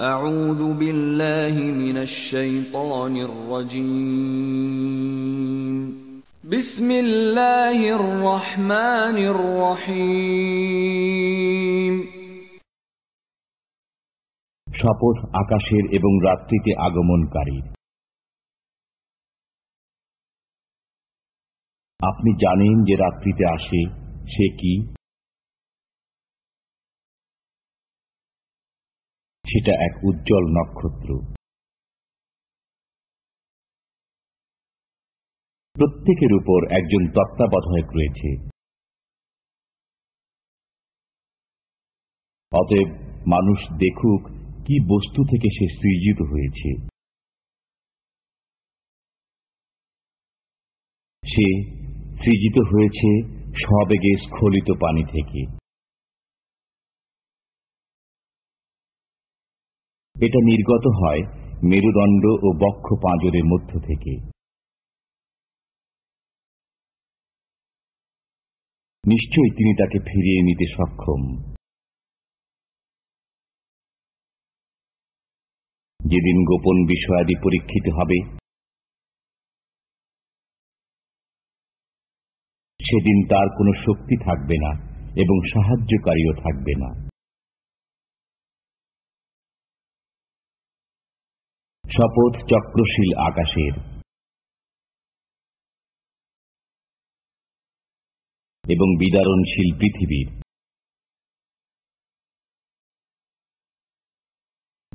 أعوذ بالله من الشيطان الرجيم بسم الله الرحمن الرحيم শপথ আকাশের এবং রাত্রিতে আগমনকারীর আপনি জানেন যে রাত্রিতে আসে সে কি সেটা এক উজ্জ্বল নক্ষত্র। প্রত্যেকের উপর একজন তত্ত্বাবধায়ক রয়েছে। অতএব মানুষ দেখুক কি বস্তু থেকে সে সৃজিত হয়েছে। সে সৃজিত হয়েছে সবেগে স্খলিত পানি থেকে। এটা নির্গত হয় মেরুদণ্ড ও বক্ষ পাঁজরের মধ্য থেকে। নিশ্চয়ই তিনি তাকে ফিরিয়ে নিতে সক্ষম। যেদিন গোপন বিষয়াদি পরীক্ষিত হবে, সেদিন তার কোনো শক্তি থাকবে না এবং সাহায্যকারীও থাকবে না। শপথ চক্রশীল আকাশের। এবং বিদারণশীল পৃথিবীর।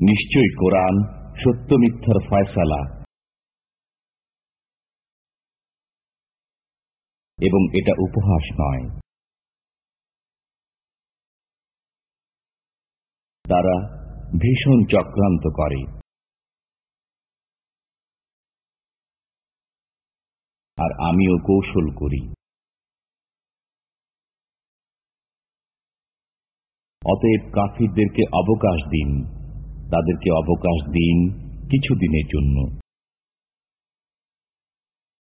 নিশ্চয়ই কোরআন সত্য মিথ্যার ফয়সালা। এবং এটা উপহাস নয়। তারা ভীষণ চক্রান্ত করে। আর আমিও কৌশল করি। অতএব কাফিরদেরকে অবকাশ দিন তাদেরকে অবকাশ দিন কিছুদিনের জন্য।